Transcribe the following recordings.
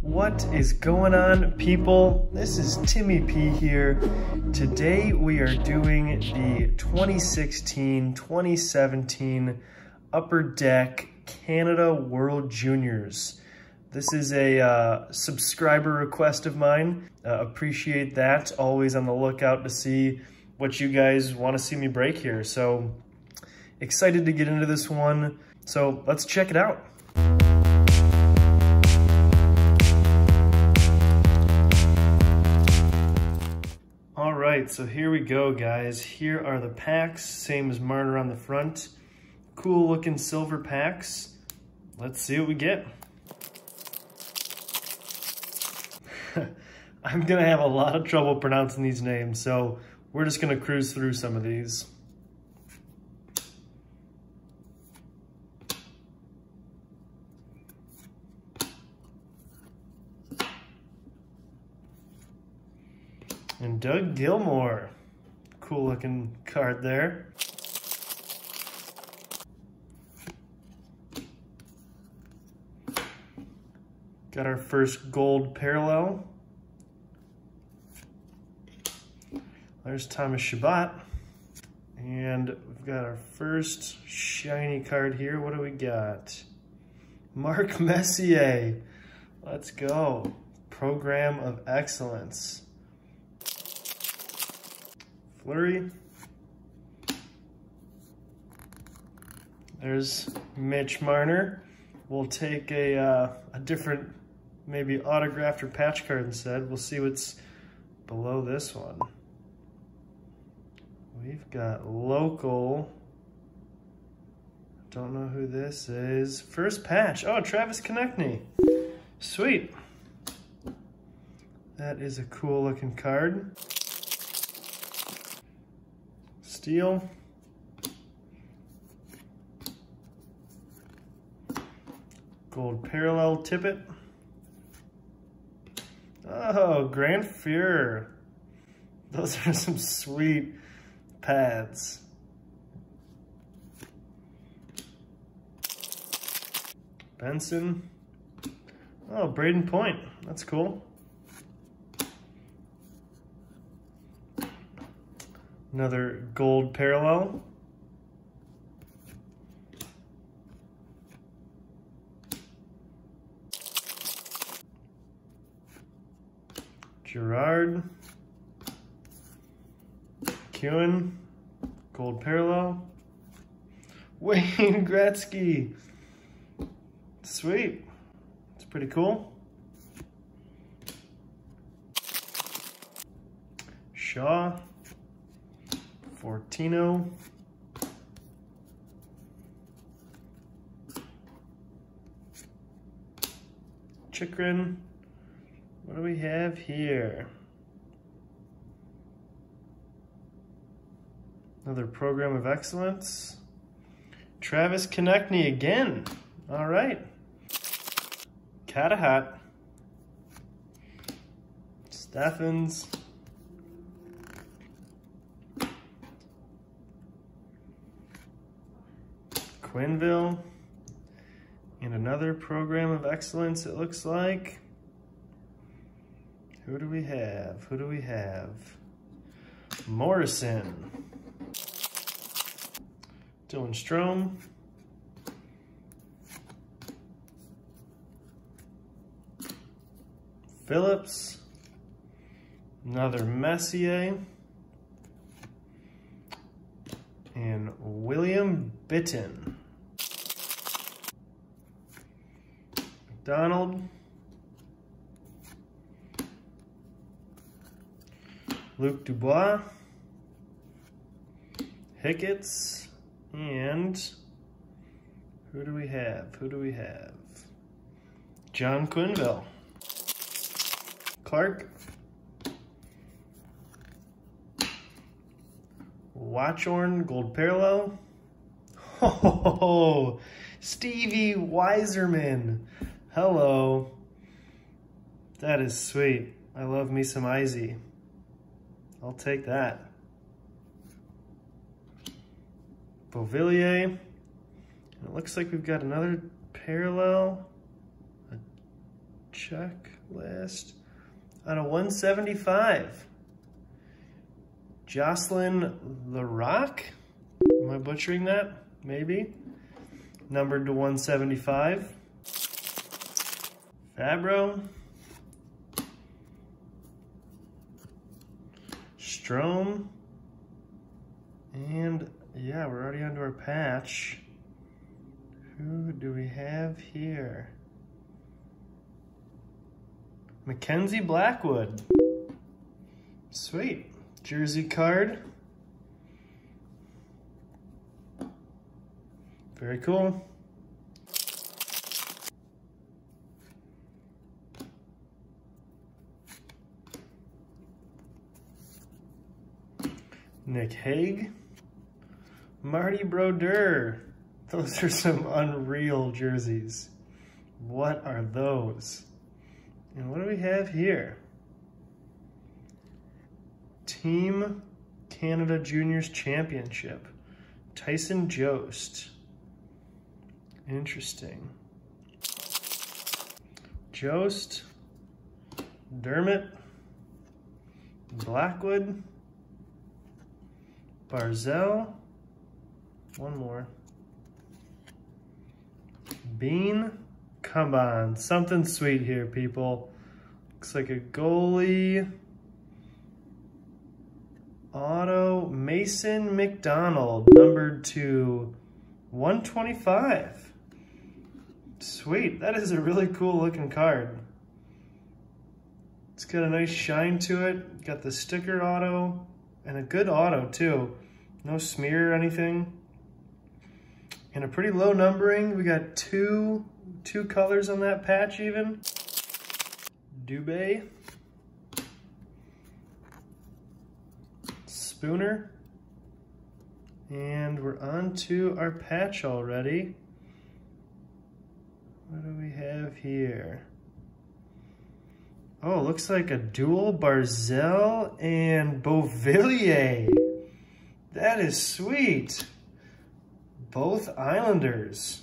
What is going on, people? This is Timmy P here. Today we are doing the 2016-2017 Upper Deck Canada World Juniors. This is a uh, subscriber request of mine. Uh, appreciate that. Always on the lookout to see what you guys want to see me break here. So excited to get into this one. So let's check it out. All right, so here we go, guys. Here are the packs, same as Marner on the front. Cool looking silver packs. Let's see what we get. I'm gonna have a lot of trouble pronouncing these names, so we're just gonna cruise through some of these. And Doug Gilmour, Cool looking card there. Got our first gold parallel. There's Thomas Chabot. And we've got our first shiny card here. What do we got? Mark Messier. Let's go. Program of Excellence. Flurry. There's Mitch Marner. We'll take a, uh, a different, maybe autographed or patch card instead. We'll see what's below this one. We've got local. Don't know who this is. First patch. Oh, Travis Konecny. Sweet. That is a cool looking card. Steel. Gold parallel Tippett. Oh, Grant Fuhr. Those are some sweet pads. Benson. Oh, Brayden Point. That's cool. Another gold parallel. Gerard. Kewen. Gold parallel. Wayne Gretzky. Sweet. It's pretty cool. Shaw. Fortino. Chychrun. What do we have here? Another program of excellence. Travis Konecny again. All right. Catahat. Steffens. Quenneville. And another program of excellence, it looks like. Who do we have? Who do we have? Morrison. Dylan Strome. Phillips. Another Messier. And William Bitten. McDonald. Luc Dubois. Hicketts. And who do we have? Who do we have? John Quenneville. Clark. Watchorn Gold Parallel. Oh, Stevie Yzerman. Hello. That is sweet. I love me some Izzy. I'll take that. Beauvillier. It looks like we've got another parallel, a checklist out of 175. Jocelyn Larocque. Am I butchering that? Maybe. Numbered to 175. Fabbro. Strome. And yeah, we're already onto our patch. Who do we have here? Mackenzie Blackwood. Sweet. Jersey card. Very cool. Nick Hague. Marty Brodeur. Those are some unreal jerseys. What are those? And what do we have here? Team Canada Juniors Championship. Tyson Jost. Interesting. Jost. Dermott, Blackwood. Barzal. One more. Bean. Come on, something sweet here, people. Looks like a goalie. Auto Mason McDonald, numbered to 125. Sweet, that is a really cool looking card. It's got a nice shine to it. Got the sticker auto and a good auto too. No smear or anything. And a pretty low numbering. We got two, two colors on that patch even. Dubé. Spooner. And we're on to our patch already. What do we have here? Oh, looks like a dual Barzal and Beauvillier. That is sweet. Both Islanders.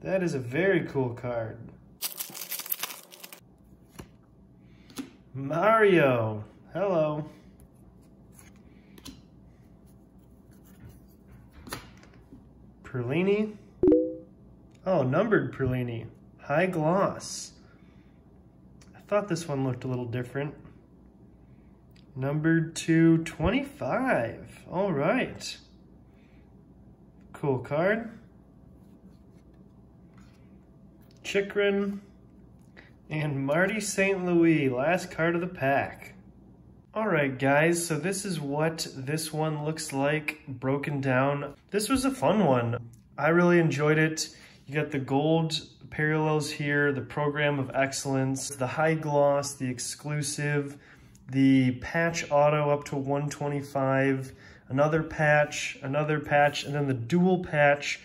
That is a very cool card. Mario. Hello. Perlini. Oh, numbered Perlini. High gloss. I thought this one looked a little different. Numbered to 25. All right. Cool card. Chychrun and Marty St. Louis, last card of the pack. All right, guys, so this is what this one looks like broken down. This was a fun one. I really enjoyed it. You got the gold parallels here, the program of excellence, the high gloss, the exclusive, the patch auto up to 125, another patch, another patch, and then the dual patch,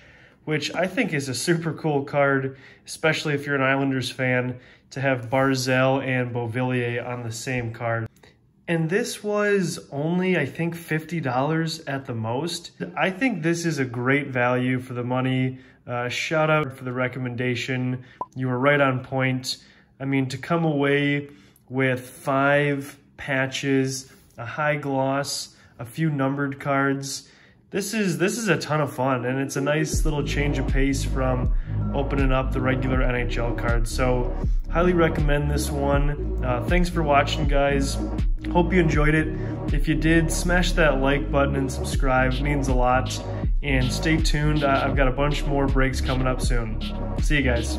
which I think is a super cool card, especially if you're an Islanders fan, to have Barzal and Beauvillier on the same card. And this was only, I think, $50 at the most. I think this is a great value for the money. Uh, shout out for the recommendation. You were right on point. I mean, to come away with five patches, a high gloss, a few numbered cards. This is this is a ton of fun and it's a nice little change of pace from opening up the regular NHL cards. So highly recommend this one. Uh, thanks for watching guys. Hope you enjoyed it. If you did, smash that like button and subscribe. It means a lot. And stay tuned. I've got a bunch more breaks coming up soon. See you guys.